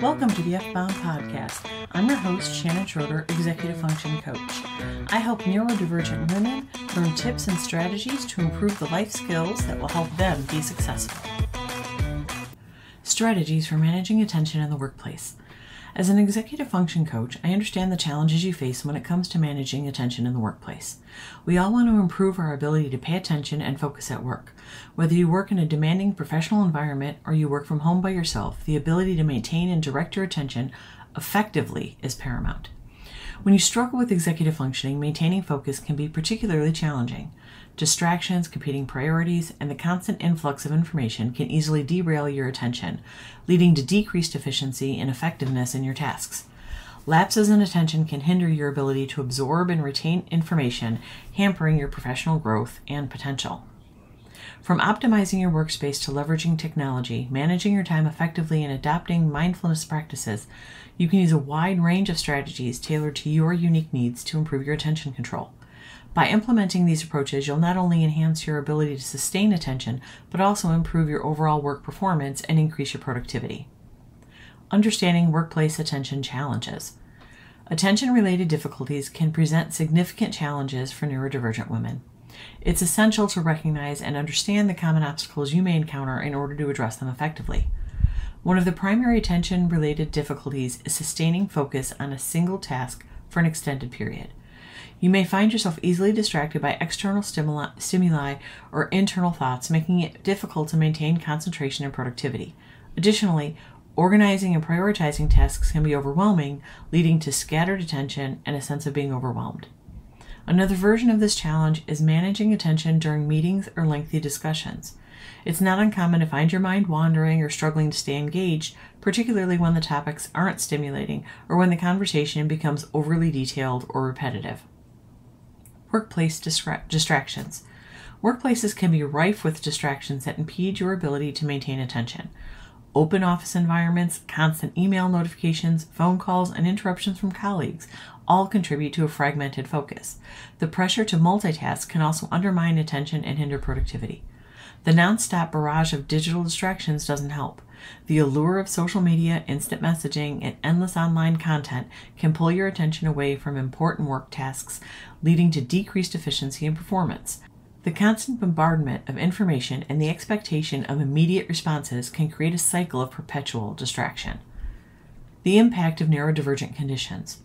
Welcome to the EF Bomb Podcast. I'm your host, Shannon Schroeder, Executive Function Coach. I help neurodivergent women learn tips and strategies to improve the life skills that will help them be successful. Strategies for managing attention in the workplace. As an executive function coach, I understand the challenges you face when it comes to managing attention in the workplace. We all want to improve our ability to pay attention and focus at work. Whether you work in a demanding professional environment or you work from home by yourself, the ability to maintain and direct your attention effectively is paramount. When you struggle with executive functioning, maintaining focus can be particularly challenging. Distractions, competing priorities, and the constant influx of information can easily derail your attention, leading to decreased efficiency and effectiveness in your tasks. Lapses in attention can hinder your ability to absorb and retain information, hampering your professional growth and potential. From optimizing your workspace to leveraging technology, managing your time effectively, and adopting mindfulness practices, you can use a wide range of strategies tailored to your unique needs to improve your attention control. By implementing these approaches, you'll not only enhance your ability to sustain attention, but also improve your overall work performance and increase your productivity. Understanding workplace attention challenges. Attention related difficulties can present significant challenges for neurodivergent women. It's essential to recognize and understand the common obstacles you may encounter in order to address them effectively. One of the primary attention related difficulties is sustaining focus on a single task for an extended period. You may find yourself easily distracted by external stimuli, stimuli or internal thoughts, making it difficult to maintain concentration and productivity. Additionally, organizing and prioritizing tasks can be overwhelming, leading to scattered attention and a sense of being overwhelmed. Another version of this challenge is managing attention during meetings or lengthy discussions. It's not uncommon to find your mind wandering or struggling to stay engaged, particularly when the topics aren't stimulating or when the conversation becomes overly detailed or repetitive. Workplace distra- distractions. Workplaces can be rife with distractions that impede your ability to maintain attention. Open office environments, constant email notifications, phone calls, and interruptions from colleagues all contribute to a fragmented focus. The pressure to multitask can also undermine attention and hinder productivity. The nonstop barrage of digital distractions doesn't help. The allure of social media, instant messaging, and endless online content can pull your attention away from important work tasks, leading to decreased efficiency and performance. The constant bombardment of information and the expectation of immediate responses can create a cycle of perpetual distraction. The impact of neurodivergent conditions.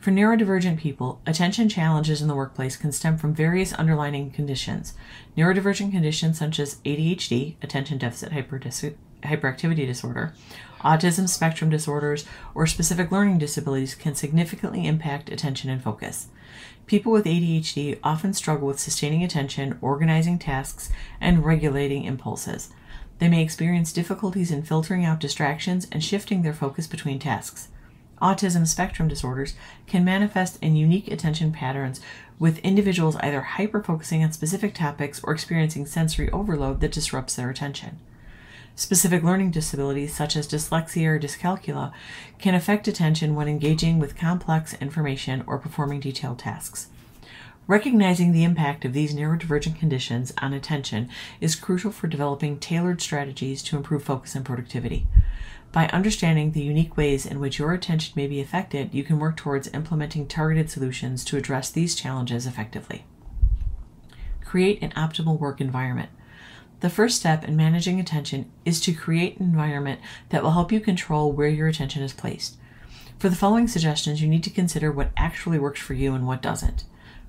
For neurodivergent people, attention challenges in the workplace can stem from various underlying conditions. Neurodivergent conditions such as ADHD, attention deficit hyperactivity disorder, autism spectrum disorders, or specific learning disabilities can significantly impact attention and focus. People with ADHD often struggle with sustaining attention, organizing tasks, and regulating impulses. They may experience difficulties in filtering out distractions and shifting their focus between tasks. Autism spectrum disorders can manifest in unique attention patterns, with individuals either hyper focusing on specific topics or experiencing sensory overload that disrupts their attention. Specific learning disabilities, such as dyslexia or dyscalculia, can affect attention when engaging with complex information or performing detailed tasks. Recognizing the impact of these neurodivergent conditions on attention is crucial for developing tailored strategies to improve focus and productivity. By understanding the unique ways in which your attention may be affected, you can work towards implementing targeted solutions to address these challenges effectively. Create an optimal work environment. The first step in managing attention is to create an environment that will help you control where your attention is placed. For the following suggestions, you need to consider what actually works for you and what doesn't.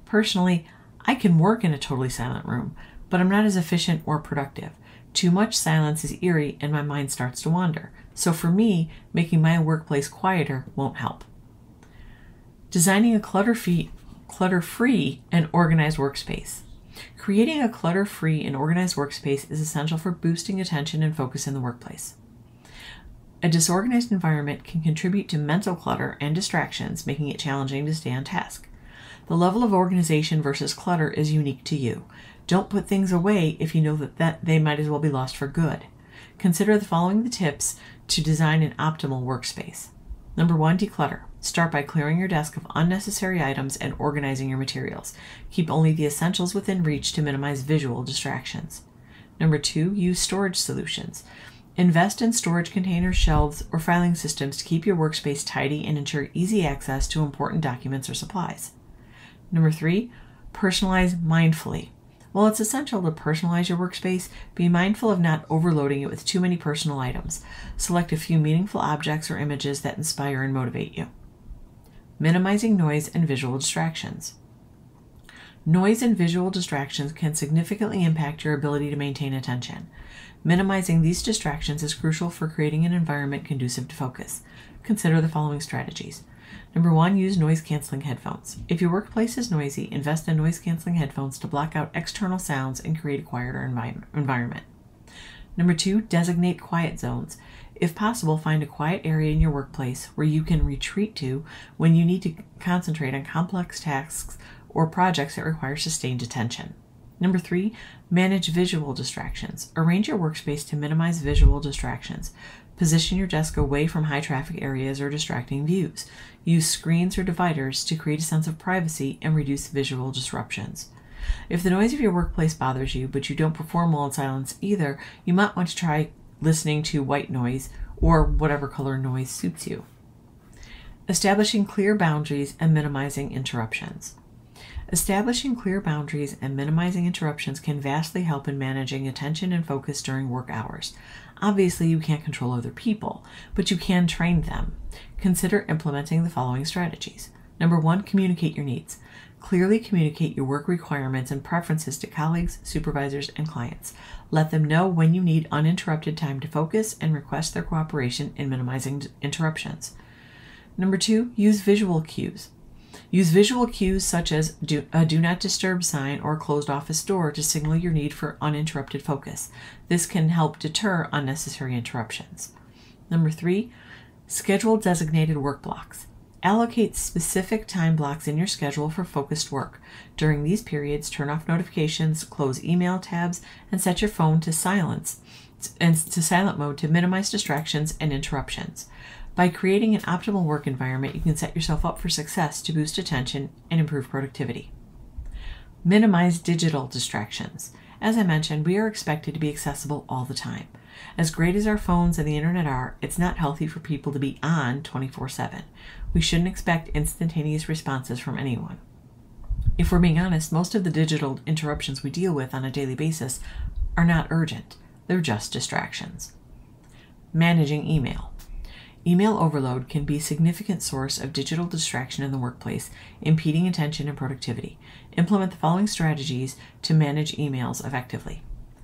Personally, I can work in a totally silent room, but I'm not as efficient or productive. Too much silence is eerie and my mind starts to wander. So for me, making my workplace quieter won't help. Designing a clutter-free, and organized workspace. Creating a clutter free and organized workspace is essential for boosting attention and focus in the workplace. A disorganized environment can contribute to mental clutter and distractions, making it challenging to stay on task. The level of organization versus clutter is unique to you. Don't put things away if you know that, that they might as well be lost for good. Consider the following the tips to design an optimal workspace. Number one, declutter. Start by clearing your desk of unnecessary items and organizing your materials. Keep only the essentials within reach to minimize visual distractions. Number two, use storage solutions. Invest in storage containers, shelves, or filing systems to keep your workspace tidy and ensure easy access to important documents or supplies. Number three, personalize mindfully. While it's essential to personalize your workspace, be mindful of not overloading it with too many personal items. Select a few meaningful objects or images that inspire and motivate you. Minimizing noise and visual distractions. Noise and visual distractions can significantly impact your ability to maintain attention. Minimizing these distractions is crucial for creating an environment conducive to focus. Consider the following strategies. Number one, use noise canceling headphones. If your workplace is noisy, invest in noise canceling headphones to block out external sounds and create a quieter envi- environment. Number two, designate quiet zones. If possible, find a quiet area in your workplace where you can retreat to when you need to concentrate on complex tasks or projects that require sustained attention. Number three, manage visual distractions. Arrange your workspace to minimize visual distractions. Position your desk away from high traffic areas or distracting views. Use screens or dividers to create a sense of privacy and reduce visual disruptions. If the noise of your workplace bothers you, but you don't perform well in silence either, you might want to try listening to white noise or whatever color noise suits you. Establishing clear boundaries and minimizing interruptions. Establishing clear boundaries and minimizing interruptions can vastly help in managing attention and focus during work hours. Obviously, you can't control other people, but you can train them. Consider implementing the following strategies. Number one, communicate your needs. Clearly communicate your work requirements and preferences to colleagues, supervisors, and clients. Let them know when you need uninterrupted time to focus and request their cooperation in minimizing interruptions. Number two, use visual cues. Use visual cues such as do, a do not disturb sign or closed office door to signal your need for uninterrupted focus. This can help deter unnecessary interruptions. Number three, schedule designated work blocks. Allocate specific time blocks in your schedule for focused work. During these periods, turn off notifications, close email tabs, and set your phone to silence and to silent mode to minimize distractions and interruptions. By creating an optimal work environment, you can set yourself up for success to boost attention and improve productivity. Minimize digital distractions. As I mentioned, we are expected to be accessible all the time. As great as our phones and the internet are, it's not healthy for people to be on 24 7. We shouldn't expect instantaneous responses from anyone. If we're being honest, most of the digital interruptions we deal with on a daily basis are not urgent, they're just distractions. Managing email. Email overload can be a significant source of digital distraction in the workplace, impeding attention and productivity. Implement the following strategies to manage emails effectively.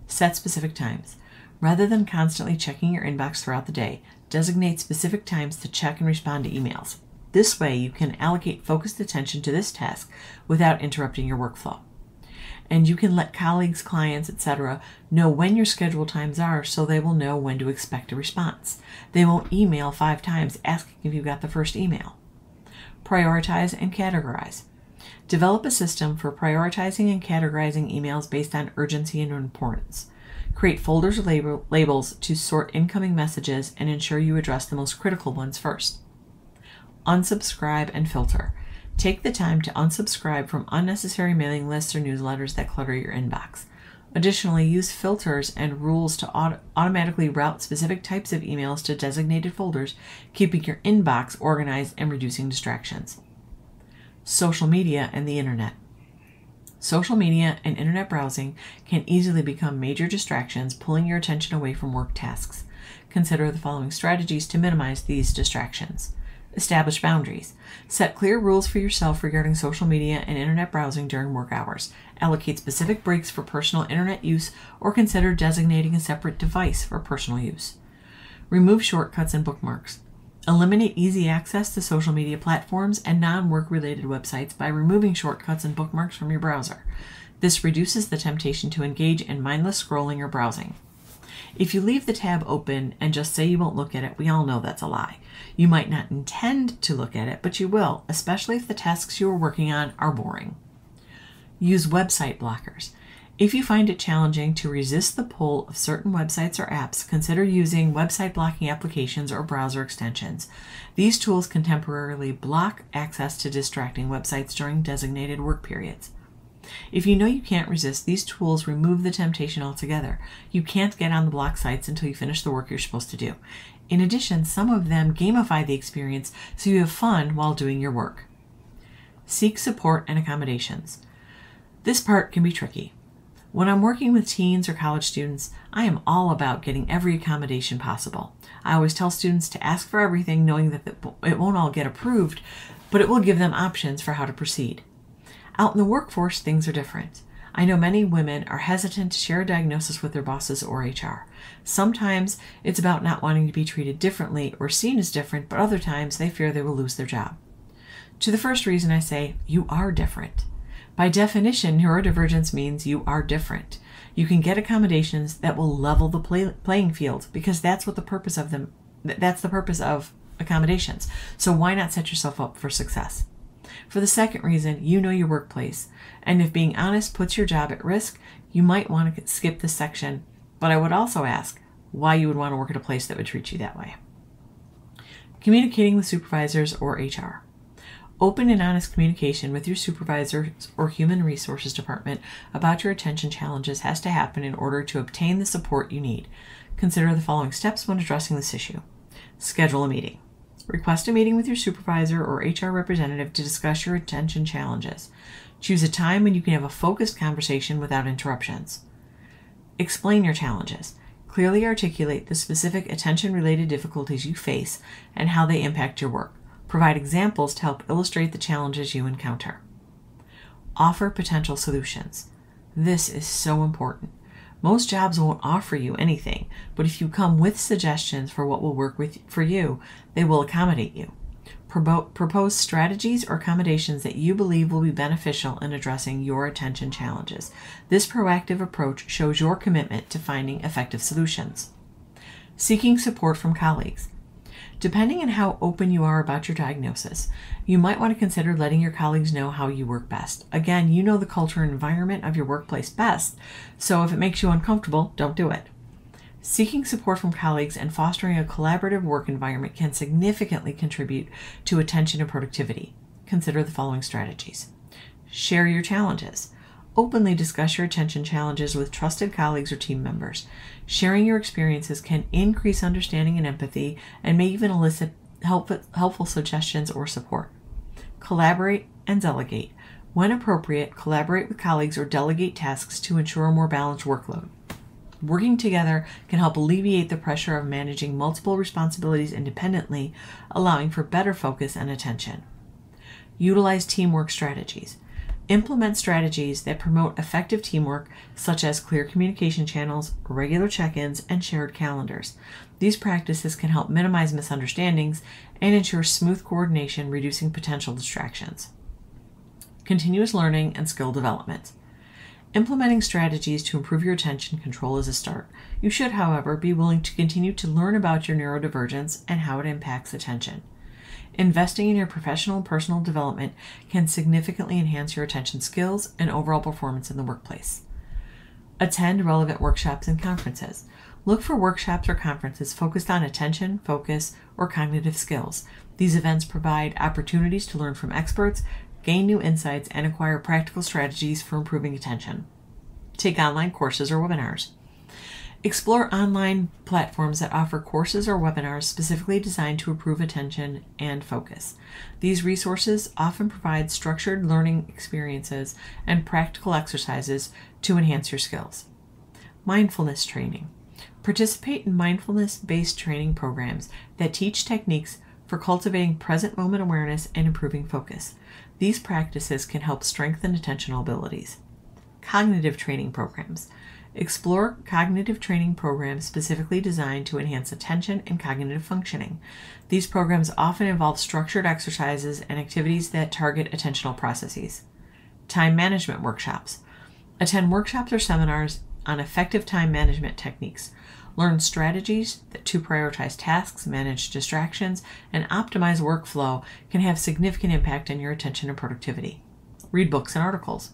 Set specific times. Rather than constantly checking your inbox throughout the day, designate specific times to check and respond to emails. This way, you can allocate focused attention to this task without interrupting your workflow and you can let colleagues, clients, etc. know when your scheduled times are so they will know when to expect a response. They won't email five times asking if you got the first email. Prioritize and categorize. Develop a system for prioritizing and categorizing emails based on urgency and importance. Create folders or label, labels to sort incoming messages and ensure you address the most critical ones first. Unsubscribe and filter. Take the time to unsubscribe from unnecessary mailing lists or newsletters that clutter your inbox. Additionally, use filters and rules to auto- automatically route specific types of emails to designated folders, keeping your inbox organized and reducing distractions. Social media and the internet. Social media and internet browsing can easily become major distractions, pulling your attention away from work tasks. Consider the following strategies to minimize these distractions. Establish boundaries. Set clear rules for yourself regarding social media and internet browsing during work hours. Allocate specific breaks for personal internet use or consider designating a separate device for personal use. Remove shortcuts and bookmarks. Eliminate easy access to social media platforms and non work related websites by removing shortcuts and bookmarks from your browser. This reduces the temptation to engage in mindless scrolling or browsing. If you leave the tab open and just say you won't look at it, we all know that's a lie. You might not intend to look at it, but you will, especially if the tasks you are working on are boring. Use website blockers. If you find it challenging to resist the pull of certain websites or apps, consider using website blocking applications or browser extensions. These tools can temporarily block access to distracting websites during designated work periods. If you know you can't resist, these tools remove the temptation altogether. You can't get on the block sites until you finish the work you're supposed to do. In addition, some of them gamify the experience so you have fun while doing your work. Seek support and accommodations. This part can be tricky. When I'm working with teens or college students, I am all about getting every accommodation possible. I always tell students to ask for everything, knowing that it won't all get approved, but it will give them options for how to proceed. Out in the workforce, things are different. I know many women are hesitant to share a diagnosis with their bosses or HR. Sometimes it's about not wanting to be treated differently or seen as different, but other times they fear they will lose their job. To the first reason, I say, you are different. By definition, neurodivergence means you are different. You can get accommodations that will level the play, playing field because that's what the purpose of them that's the purpose of accommodations. So why not set yourself up for success? For the second reason, you know your workplace. And if being honest puts your job at risk, you might want to skip this section. But I would also ask why you would want to work at a place that would treat you that way. Communicating with supervisors or HR. Open and honest communication with your supervisor or human resources department about your attention challenges has to happen in order to obtain the support you need. Consider the following steps when addressing this issue. Schedule a meeting. Request a meeting with your supervisor or HR representative to discuss your attention challenges. Choose a time when you can have a focused conversation without interruptions. Explain your challenges. Clearly articulate the specific attention related difficulties you face and how they impact your work. Provide examples to help illustrate the challenges you encounter. Offer potential solutions. This is so important. Most jobs won't offer you anything, but if you come with suggestions for what will work with, for you, they will accommodate you. propose strategies or accommodations that you believe will be beneficial in addressing your attention challenges. This proactive approach shows your commitment to finding effective solutions. Seeking support from colleagues. Depending on how open you are about your diagnosis, you might want to consider letting your colleagues know how you work best. Again, you know the culture and environment of your workplace best, so if it makes you uncomfortable, don't do it. Seeking support from colleagues and fostering a collaborative work environment can significantly contribute to attention and productivity. Consider the following strategies share your challenges. Openly discuss your attention challenges with trusted colleagues or team members. Sharing your experiences can increase understanding and empathy and may even elicit help, helpful suggestions or support. Collaborate and delegate. When appropriate, collaborate with colleagues or delegate tasks to ensure a more balanced workload. Working together can help alleviate the pressure of managing multiple responsibilities independently, allowing for better focus and attention. Utilize teamwork strategies. Implement strategies that promote effective teamwork, such as clear communication channels, regular check ins, and shared calendars. These practices can help minimize misunderstandings and ensure smooth coordination, reducing potential distractions. Continuous learning and skill development. Implementing strategies to improve your attention control is a start. You should, however, be willing to continue to learn about your neurodivergence and how it impacts attention. Investing in your professional and personal development can significantly enhance your attention skills and overall performance in the workplace. Attend relevant workshops and conferences. Look for workshops or conferences focused on attention, focus, or cognitive skills. These events provide opportunities to learn from experts, gain new insights, and acquire practical strategies for improving attention. Take online courses or webinars. Explore online platforms that offer courses or webinars specifically designed to improve attention and focus. These resources often provide structured learning experiences and practical exercises to enhance your skills. Mindfulness training. Participate in mindfulness based training programs that teach techniques for cultivating present moment awareness and improving focus. These practices can help strengthen attentional abilities. Cognitive training programs. Explore cognitive training programs specifically designed to enhance attention and cognitive functioning. These programs often involve structured exercises and activities that target attentional processes. Time management workshops. Attend workshops or seminars on effective time management techniques. Learn strategies that to prioritize tasks, manage distractions, and optimize workflow can have significant impact on your attention and productivity. Read books and articles.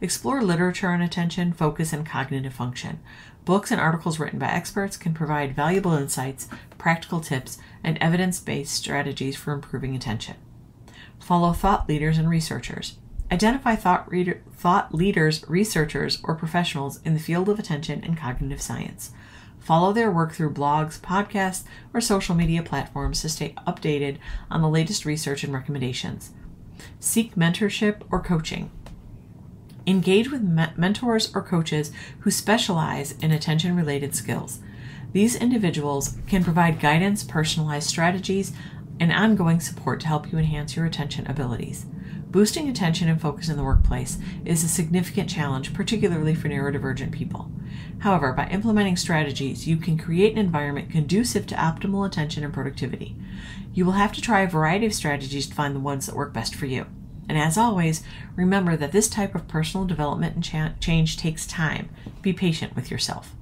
Explore literature on attention, focus, and cognitive function. Books and articles written by experts can provide valuable insights, practical tips, and evidence based strategies for improving attention. Follow thought leaders and researchers. Identify thought, reader, thought leaders, researchers, or professionals in the field of attention and cognitive science. Follow their work through blogs, podcasts, or social media platforms to stay updated on the latest research and recommendations. Seek mentorship or coaching. Engage with me- mentors or coaches who specialize in attention related skills. These individuals can provide guidance, personalized strategies, and ongoing support to help you enhance your attention abilities. Boosting attention and focus in the workplace is a significant challenge, particularly for neurodivergent people. However, by implementing strategies, you can create an environment conducive to optimal attention and productivity. You will have to try a variety of strategies to find the ones that work best for you. And as always, remember that this type of personal development and cha- change takes time. Be patient with yourself.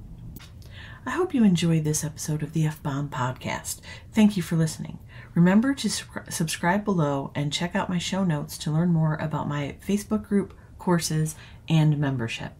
I hope you enjoyed this episode of the EF Bomb podcast. Thank you for listening. Remember to subscribe below and check out my show notes to learn more about my Facebook group, courses, and membership.